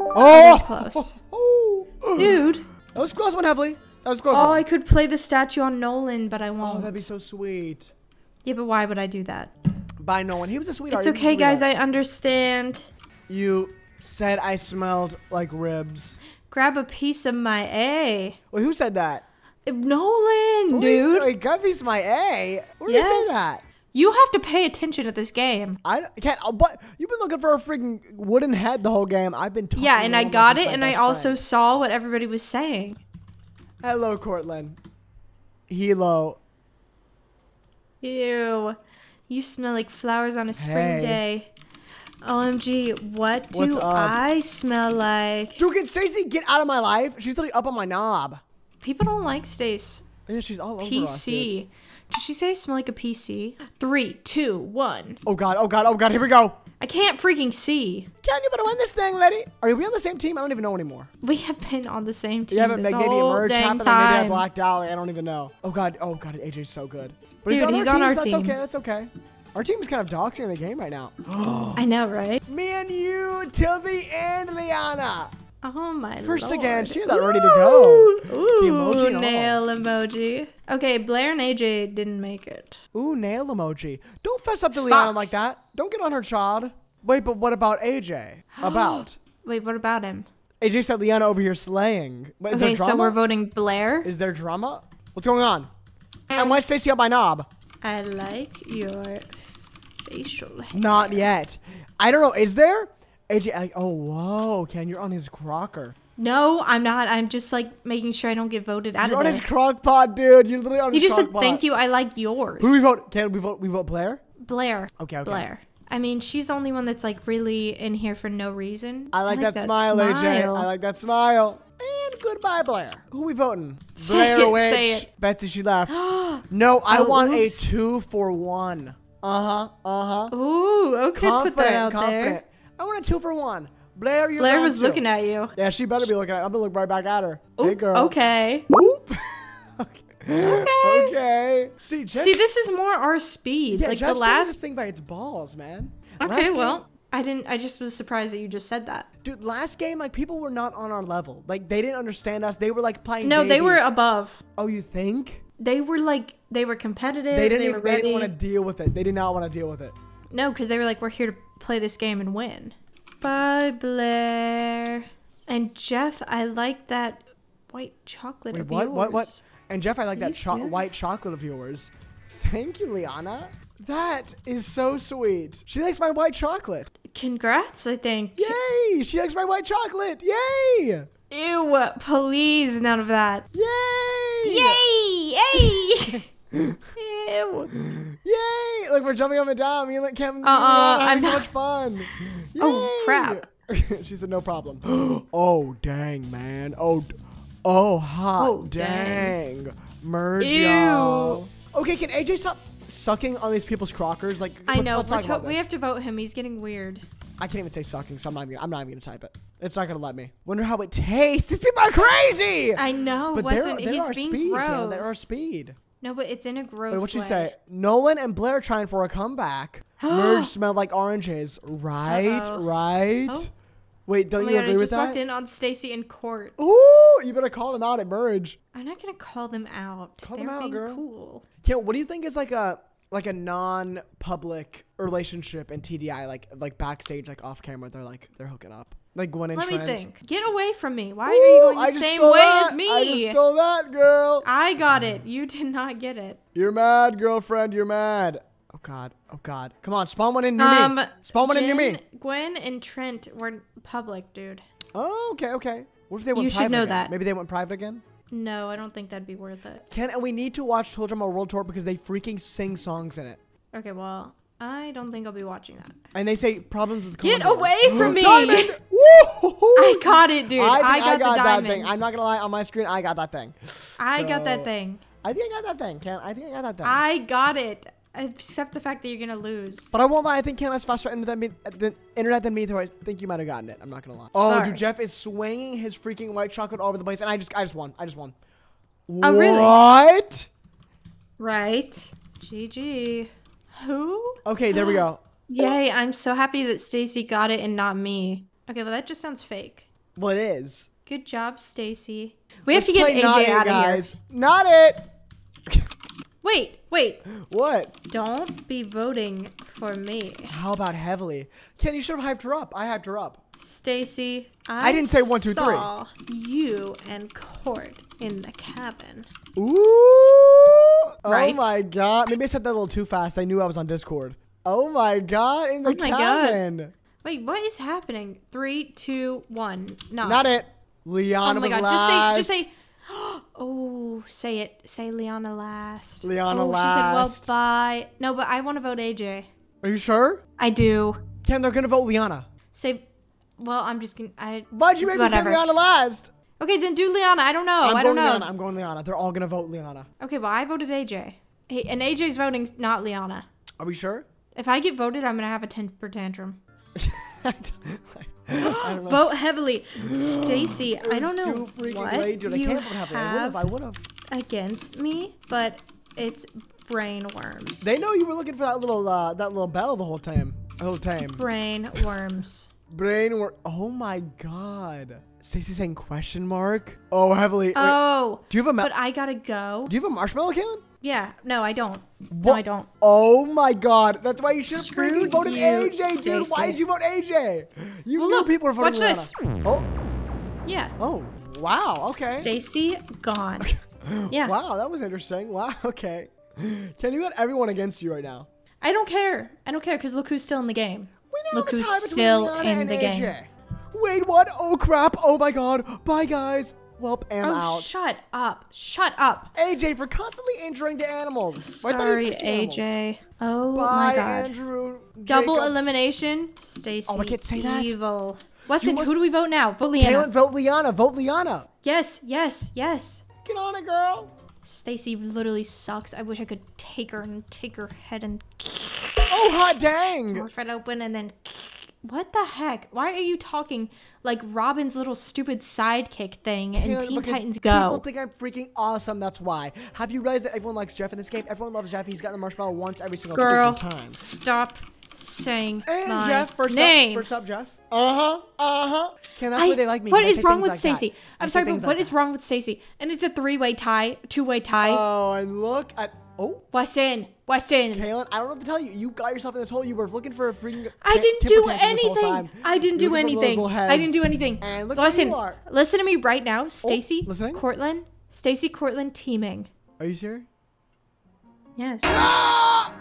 Was Oh, close. Oh, <laughs> Dude. that was a close one, Heavenly. That was close Oh, one. I could play the statue on Nolan, but I Oh, won't. Oh, that'd be so sweet. yeah, but why would I do that? By no one. He was a sweetheart. It's was okay, guys. I understand. You said I smelled like ribs. Grab a piece of my A. Wait, who said that? Nolan, dude. Wait, got a piece of my A. Where did Yes. you say that? You have to pay attention to this game. I can't. But uh, you've been looking for a freaking wooden head the whole game. I've been. Talking Yeah, and I got it, and I also friend. saw what everybody was saying. Hello, Cortland. Hilo. Ew. You smell like flowers on a spring Hey. day. OMG, what do I smell like? Dude, can Stacy get out of my life? She's literally up on my knob. People don't like Stace. Yeah, she's all over us. dude. Did she say I smell like a PC? Three, two, one. Oh god, oh god, oh god, here we go. I can't freaking see. Can you better win this thing, lady? Are we on the same team? I don't even know anymore. We have been on the same team Yeah, but this maybe a whole merge happened. Maybe I blacked out. I don't even know. Oh god, oh god, AJ's so good. But Dude, he's on our so team. That's okay. That's okay. Our team is kind of doxing in the game right now. <gasps> I know, right? Me and you till the end, Liana. Oh my First lord. again, she had that ready to go. Ooh, emoji all. nail emoji. Okay, Blair and AJ didn't make it. Ooh, nail emoji. Don't fess up to Liana like that. Don't get on her child. Wait, but what about AJ? <gasps> About? Wait, what about him? AJ said Liana over here slaying. Wait, is Okay, there so we're voting Blair. is there drama? What's going on? And why Stacy up my knob? I like your facial hair. Not yet. I don't know. Is there? AJ, like, oh, whoa, Ken, you're on his crocker. No, I'm not. I'm just like making sure I don't get voted out You're of on his crock pot, dude. You're literally on You his crockpot. You just said pot. thank you. I like yours. Who we vote? Can we vote? We vote Blair? Blair. Okay, okay. Blair. I mean, she's the only one that's like really in here for no reason. I like, that, smile, AJ. I like that smile. And goodbye, Blair. Who we voting? Say Blair it, Witch. say it. Betsy, she left. <gasps> no, I Oh, want oops. a two for one. Uh huh. Uh huh. Ooh, okay, Confident. put that out confident. there. I want a two for one. Blair, you're Blair was two. looking at you. Yeah, she better be looking at. I'm gonna look right back at her. hey, girl. Okay. Oop. <laughs> okay. okay. See, See, this is more our speed. yeah, like Jeff the last... this thing by its balls, man. Okay, Last game- well, I didn't. I just was surprised that you just said that. dude, last game, like people were not on our level. Like they didn't understand us. They were like playing. No, they were above. Oh, you think? They were like they were competitive. They didn't. They, even, they didn't want to deal with it. They did not want to deal with it. No, because they were like, we're here to play this game and win. Bye, Blair. And Jeff, I like that white chocolate Wait, of what? yours. What? What? And Jeff, I like Are that cho- white chocolate of yours. Thank you, Liana. That is so sweet. She likes my white chocolate. Congrats, I think. Yay! She likes my white chocolate. Yay! Ew, please, none of that. Yay! Yay! Yay! <laughs> <laughs> Ew. Yay! Like we're jumping up and down. Me and like Cam, Liana uh-uh, are having I'm so much fun. <laughs> Oh, crap. <laughs> she said no problem. <gasps> oh dang, man. Oh, oh hot Oh, dang. Merge Ew. y'all. Okay, can AJ stop sucking on these people's crockers? Like, I let's, know. Let's we're talk to- about we have to vote him. He's getting weird. I can't even say sucking, so I'm not even. I'm not even gonna type it. It's not gonna let me. Wonder how it tastes. These people are crazy. I know. but they're, wasn't they're he's our being speed. They're our speed. No, but it's in a gross Wait, what you way. say? Nolan and Blair are trying for a comeback. <gasps> Merge smelled like oranges. Right, Uh-oh. right. Oh. Wait, don't Oh you god, I agree with just walked in on Stacy in court. Ooh, you better call them out at Burge. I'm not gonna call them out. Call They're them out, being girl. cool. Yeah, what do you think is like a like a non-public relationship in TDI, like like backstage, like off camera, they're like they're hooking up, like Gwen and Trent. Let Trent. me think. Get away from me. Why Ooh, are you going the same way that. as me? I just stole that, girl. I got it. You did not get it. You're mad, girlfriend. You're mad. Oh God. Oh God. Come on, spawn one in near Um, me. Spawn one in near me. Gwen and Trent were public, dude. Oh, okay, okay. What if they went You should know again? that. Maybe they went private again. No, I don't think that'd be worth it. Ken, and we need to watch Total Drama World Tour because they freaking sing songs in it, Okay, well, I don't think I'll be watching that. and they say problems with. Get away from me! Diamond. <laughs> I got it, dude. I, I I got, got, the that diamond. thing. I'm not gonna lie. On my screen, I got that thing. I got that thing. I think I got that thing, Ken. I think I got that thing. I got it. Except the fact that you're gonna lose. but I won't lie. I think Ken has faster internet than me, than, internet than me. So I think you might have gotten it. I'm not gonna lie. Oh, Sorry. dude, Jeff is swinging his freaking white chocolate all over the place, and I just, I just won. I just won. Oh, really? What? Right. GG. Who? Okay, there we go. <gasps> Yay, I'm so happy that Stacy got it and not me. Okay, well that just sounds fake. Well, it is. Good job, Stacy. We Let's have to get play not AJ it, out of guys. Not it. <laughs> Wait, wait. What? Don't be voting for me. How about Heavenly? Ken, you should have hyped her up. I hyped her up. Stacy, I, I didn't say one, two, three. saw you and Court in the cabin. Ooh. Oh my god. Maybe I said that a little too fast. I knew I was on Discord. Oh my god, in the Oh my God. cabin. Wait, what is happening? Three, two, one. No. Not it. Oh my was god, last. just say, just say. <gasps> Oh, say it. Say Liana last. Liana oh, last. She said, well, bye. No, but I want to vote AJ. Are you sure? I do. Ken, they're gonna vote Liana. Say, well, I'm just gonna. I. Why'd you make Whatever. me say Liana last? Okay, then do Liana. I don't know. I'm I don't know. Liana. I'm going Liana. They're all gonna vote Liana. Okay, well, I voted AJ. Hey, and AJ's voting not Liana. Are we sure? If I get voted, I'm gonna have a temper tantrum. <laughs> I don't know. Vote Heavenly, Stacy. I don't know too freaking what late, you can't vote Heavenly. I would have. have I would have. against me, but it's brain worms. They know you were looking for that little uh, that little bell the whole time. The whole time. brain worms. Brain work. Oh my god. Stacy saying question mark. Oh Heavenly. Wait, Oh, do you have a but I gotta go. Do you have a marshmallow, Kalynn? Yeah, no, I don't. No, I don't. Oh my god. That's why you should have freaking voted you, AJ, dude. Why did you vote AJ? You Well, knew look, people were voting watch this. Oh. Yeah. Oh. Wow. Okay. Stacy gone. <laughs> Yeah. Wow, that was interesting. Wow. <laughs> Okay. Can you got everyone against you right now. I don't care. I don't care because look who's still in the game. Look who's still Rihanna in the AJ. game. Wait, what? Oh crap! Oh my god! Bye guys. Welp, am oh, out. shut up. Shut up. AJ for constantly injuring the animals. Why don't you Sorry, the animals? AJ. Oh Bye, my god. Andrew. Double Jacobs. elimination. Stacy. Oh, I can't say that. Evil. Weston, must- who do we vote now? Vote Liana. Kalynn, vote Liana. Vote Liana. Yes, yes, yes. Get on it, girl. Stacy literally sucks. I wish I could take her and take her head and Oh, hot dang. morph it open and then. What the heck? Why are you talking like Robin's little stupid sidekick thing in Kalynn, Teen Titans People Go? think I'm freaking awesome. That's why. Have you realized that everyone likes Jeff in this game? Everyone loves Jeff. He's gotten the marshmallow once every single Girl, freaking time. stop saying And my Jeff, first name. up, first up, Jeff. Uh huh, uh huh. Can that's I- why they like me. What is wrong with like. Stacy? I'm sorry, but what like is that. wrong with Stacy? And it's a three-way tie, two-way tie. Oh, and look at. Oh, Weston, Weston. Kalynn, I don't know what to tell you. You got yourself in this hole. You were looking for a freaking. I didn't do tantrum this whole anything. I didn't do looking for those anything. I didn't do anything. And look listen, you are. Oh, listen to me right now, oh, Stacy. listening? Cortland, Stacy, Cortland teaming. Are you sure? Yes. Ah!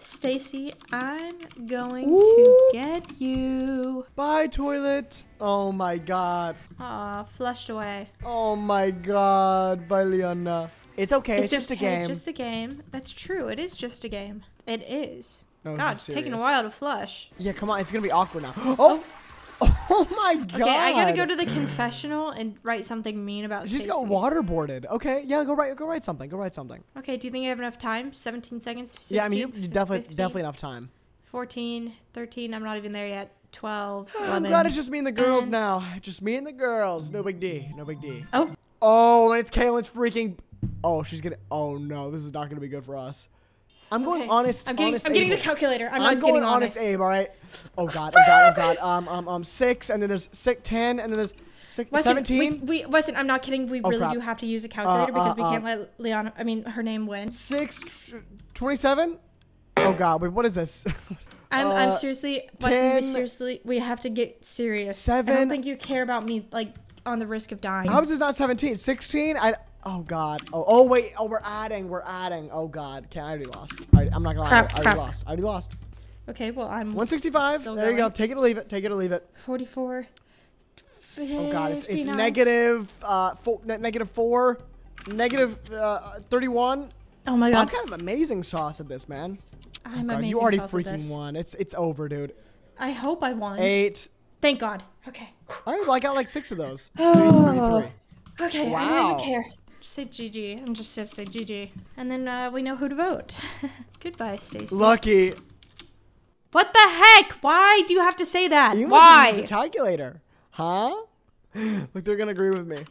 Stacy, I'm going Ooh. to get you. Bye, toilet. Oh my god. Aw, flushed away. Oh my god. Bye, Liana. It's okay. It's, just a okay, game. Just a game. That's true. It is just a game. It is. No, God, it's taking a while to flush. Yeah, come on. It's gonna be awkward now. <gasps> Oh. Oh, <laughs> oh my god. Okay, I gotta go to the confessional and write something mean about She's Stacy. got waterboarded. Okay. Yeah. Go write. Go write something. Go write something. Okay, do you think I have enough time? 17 seconds? 16, yeah. I mean, you, you definitely 15, definitely enough time. 14, 13, I'm not even there yet. 12, <gasps> I'm glad it's just me and the girls and- now. Just me and the girls. No big D. No big D. Oh, Oh, and it's Kalynn's freaking. Oh, she's gonna. Oh no, this is not gonna be good for us. I'm going Okay. honest. I'm getting, honest I'm getting the calculator. I'm, I'm, not going getting honest honest. Abe. All right. Oh god. Oh god. Oh god. <laughs> Um um um six, and then there's six, ten, and then there's six, Weston, seventeen. We, we, Weston, I'm not kidding. We Oh, really crap. do have to use a calculator because we uh, can't let Leon, I mean, her name win. Six, twenty-seven. Oh god. Wait. What is this? <laughs> I'm, I'm Uh, seriously, Weston, 10, we seriously, we have to get serious. Seven. I don't think you care about me, like, on the risk of dying. How is this not 17? 16? I. Oh god. Oh oh wait. Oh we're adding. We're adding. Oh god. Can't. I already lost. I I'm not gonna lie. Crap, I already crap. lost. I already lost. Okay, well, I'm 165. Still there you go. Take it or leave it. Take it or leave it. 44. Oh god. It's it's negative. Uh. Four, ne- negative four. Negative uh, 31. Oh my god. I'm kind of amazing sauce at this, man. I'm God, amazing. you already freaking won. It's it's over, dude. I hope I won. Eight. Thank God. Okay. All right, well, I got like six of those. Oh. Maybe three. Okay, I Wow. don't even care. Just say GG. I'm just gonna say GG. And then uh, we know who to vote. <laughs> Goodbye, Stacy. Lucky. What the heck? Why do you have to say that? You must have used a Why? calculator, huh? <gasps> Look, they're gonna agree with me.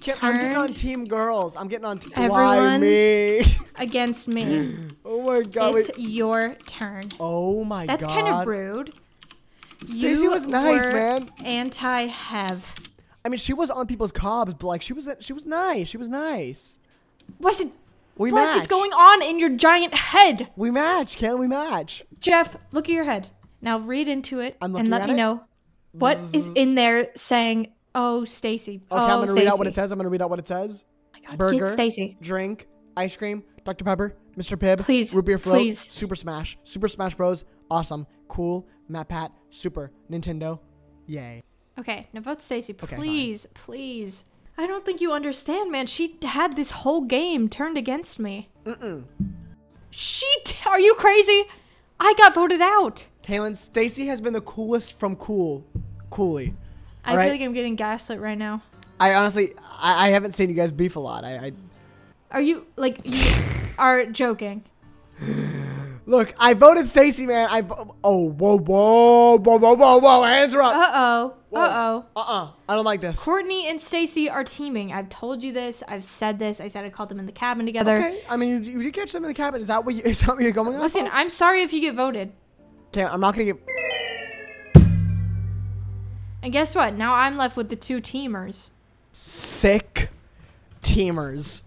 Can't- I'm getting on team girls. I'm getting on. T- Why me? <laughs> Against me. <gasps> oh my god. it's Wait. your turn. Oh my That's god. That's kind of rude. Stacey You was nice, man. Anti-Hev. I mean, she was on people's cobs, but like she was she was nice. She was nice. What's it? We what match. is going on in your giant head? We match. Can we match? Jeff, look at your head. Now read into it and let me it. know what is in there saying, "Oh, Stacy." Okay, oh, I'm gonna oh, read out what it says. I'm gonna read out what it says. Oh my God, Burger. Stacy. Drink, ice cream, Dr. Pepper, Mr. Pibb, Please, root beer float, please. Super Smash, Super Smash Bros, awesome, cool, MatPat, Super, Nintendo, yay. Okay, now vote Stacy, please, please. I don't think you understand, man. She had this whole game turned against me. Mm-mm. She, are you crazy? I got voted out. Kalynn, Stacy has been the coolest from cool, coolly. I right. feel like I'm getting gaslit right now. I honestly, I, I haven't seen you guys beef a lot. I, I Are you like you <laughs> are joking? <laughs> look, I voted Stacy, man. I vo- oh whoa whoa whoa whoa whoa whoa hands are up. Uh oh. Uh oh. Uh-uh. I don't like this. Courtney and Stacy are teaming. I've told you this. I've said this. I said I called them in the cabin together. Okay, I mean, you, you did catch them in the cabin. Is that what you, <laughs> is that what you're going on? Listen, I'm sorry if you get voted. Okay, I'm not gonna get. And guess what? Now I'm left with the two teamers. sick teamers.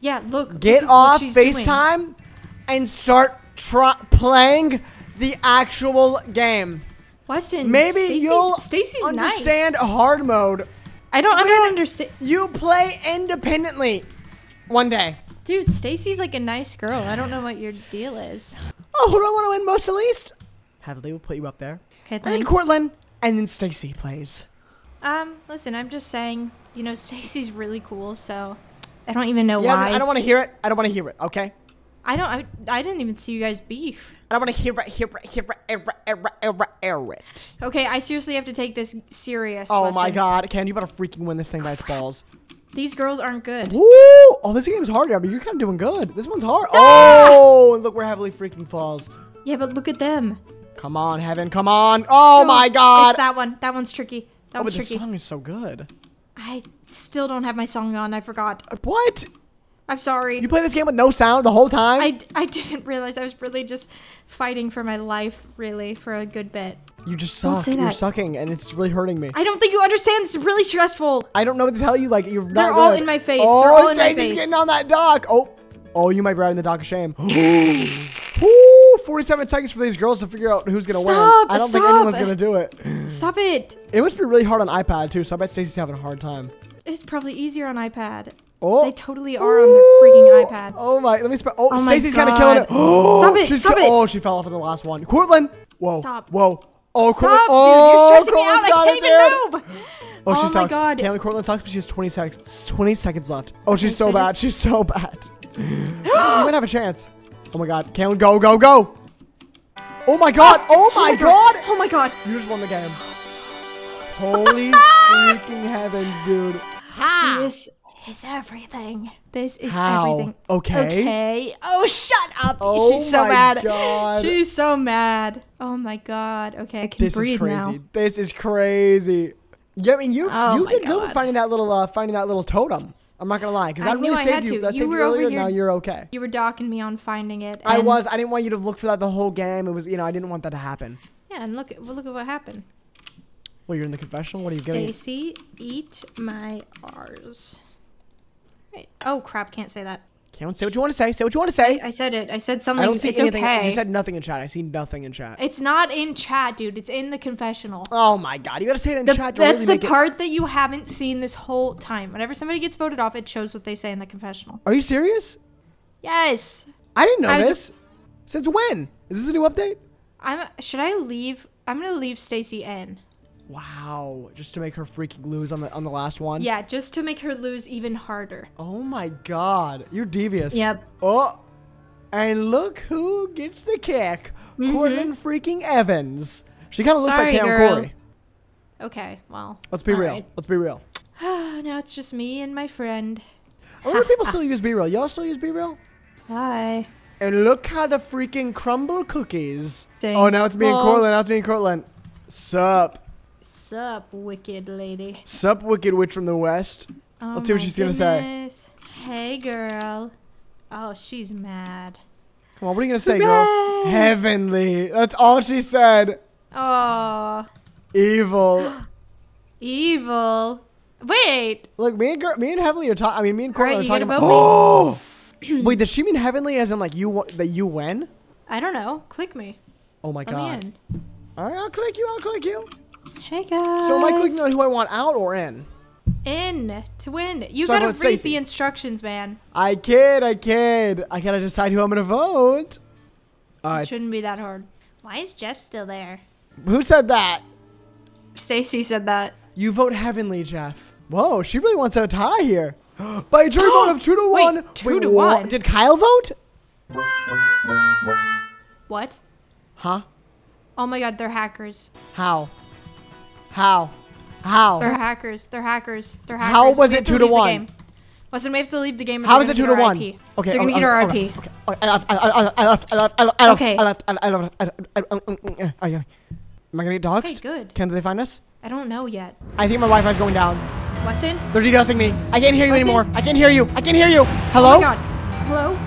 Yeah, look. Get look off. FaceTime and start try- playing the actual game. Weston, Maybe Stacy's- you'll Stacy's understand Nice. hard mode. I don't, I don't understand. You play independently one day. Dude, Stacy's like a nice girl. I don't know what your deal is. Oh, who do I want to win most at least? Heavenly will put you up there. Okay, And then thanks. Cortland, and then Stacy plays. Um, listen, I'm just saying, you know, <laughs> Stacy's really cool, so I don't even know Yeah, why. I don't want to hear it. I don't want to hear it. Okay. I don't. I, I didn't even see you guys beef. I don't want to hear it. Hear it. Hear it. Hear it. Hear it. Hear it. Okay, I seriously have to take this serious. Oh my God, Ken, you better freaking win this thing by its <sighs> balls. These girls aren't good. Woo! Oh, this game's hard, but you're kind of doing good. This one's hard. Oh, and look where Heavenly freaking falls. Yeah, but look at them. Come on, heaven, come on. Oh my God. It's that one. That one's tricky. That oh, one's but this song is so good. I still don't have my song on. I forgot. Uh, What? I'm sorry. You play this game with no sound the whole time? I, I didn't realize I was really just fighting for my life, really, for a good bit. you just Don't suck. say You're that. sucking, and it's really hurting me. I don't think you understand. It's really stressful. I don't know what to tell you. Like you're not They're all good. in my face. Oh, They're all in my Stacey's face. getting on that dock. Oh, oh, you might be riding the dock of shame. <gasps> <gasps> Woo! 47 seconds for these girls to figure out who's gonna Stop, win. I don't think anyone's gonna do it. Stop it. It must be really hard on iPad too. So I bet Stacey's having a hard time. It's probably easier on iPad. Oh, They totally are on their freaking iPads. Oh my! Let me spell. Oh, Oh my Stacey's kind of killing it. Oh, Stop it, <gasps> She's stop it. Oh, she fell off of the last one. Cortland. Whoa. Stop. Whoa. Oh, Cortland. Stop, oh, dude. Stressing me out. Got I it, can't dude. even move. Oh, she Oh my sucks. God. Taylor Cortland sucks, but she has 20 seconds. 20 seconds left. Oh, she's so bad. She's so bad. <gasps> you might have a chance. Oh my God, Kalynn, go, go, go! Oh my God! <gasps> Oh, oh my God! Oh my god. You just won the game. Holy <laughs> freaking heavens, dude! This is everything. This is How? everything. Okay. Okay. Oh, shut up. Oh She's so my mad. God. She's so mad. Oh my god. Okay, I can This is crazy. now. This is crazy. Yeah, I mean, you Oh you my did good with finding that little uh, finding that little totem. I'm not gonna lie, because I that knew really I saved had you. to. That You saved were you over earlier. here- Now you're okay. You were docking me on finding it. I was. I didn't want you to look for that the whole game. It was, you know, I didn't want that to happen. Yeah, and look, well, look at what happened. Well, you're in the confessional. What are you getting? Stacy, eat my R's. Right. Oh crap! Can't say that. Can't say what you want to say. Say what you want to say. I said it. I said something. I don't see it's anything. okay. You said nothing in chat. I see nothing in chat. it's not in chat, dude. It's in the confessional. Oh my god, you gotta say it in The- chat that's really the make it. part that you haven't seen this whole time. Whenever somebody gets voted off, it shows what they say in the confessional. Are you serious? Yes. I didn't know I this. Since when? Is this a new update? I'm. Should I leave? I'm gonna leave Stacy in. Wow, just to make her freaking lose on the on the last one. Yeah, just to make her lose even harder. Oh my god, you're devious. Yep. Oh, and look who gets the kick. Mm-hmm. Cortland freaking Evans. She kind of looks like. Sorry, Cam girl. Corey. Okay. Well. Let's be real. right. Let's be real. <sighs> now it's just me and my friend. I wonder if people <laughs> still use BeReal. Y'all still use BeReal? Hi. And look how the freaking crumble cookies. Dang. Oh, now it's me and Well- Cortland. Now it's me and Cortland. Sup. Sup, wicked lady. Sup, Wicked Witch from the West. Oh Let's see what she's gonna say. goodness. Hey, girl. Oh, she's mad. Come on, what are you gonna say, girl? Heavenly. That's all she said. Oh, Evil. <gasps> evil. Wait. Look, me and Gir- me and Heavenly are talking. I mean, me and Alright, Cortland are talking about. Oh. <gasps> <clears throat> Wait, does she mean Heavenly as in like you that you win? I don't know. Click me. Oh my Let god. me All right, I'll click you. I'll click you. In. Hey, guys. So am I clicking on who I want out or in? in to win? You So gotta read Stacey. the instructions, man. I kid. I kid. I gotta decide who I'm gonna vote. All It shouldn't be that hard. Why is Jeff still there? Who said that? Stacy said that. You vote Heavenly, Jeff. Whoa, she really wants a tie here. <gasps> By a jury <gasps> vote of two to Wait, one. two to one? Did Kyle vote? What? Huh? Oh my god, they're hackers. How? How? How? They're hackers. They're hackers. They're hackers. How was it two to the one? Listen, we have to leave the game. How they're it two to one? IP. Okay, They're gonna okay, get our okay, IP. Okay. okay. I left. I left. I left. I left. I left. I left. Okay. I. I left. I left. I left. I left. I left. Am I gonna get doxxed? Okay, good. Can they find us? I don't know yet. I think my Wi-Fi's going down. Weston? They're DDoSing me. I can't hear you Weston? anymore. I can't hear you. I can't hear you. Hello? Oh my god. Hello?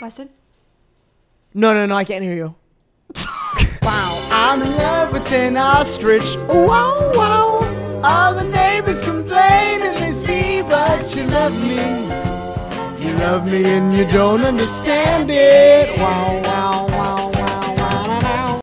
Weston? No, no, no. I can't hear you. Wow. I'm in love with an ostrich. Wow, wow. All the neighbors complain and they see, but you love me. You love me and you don't understand it. Wow, wow, wow,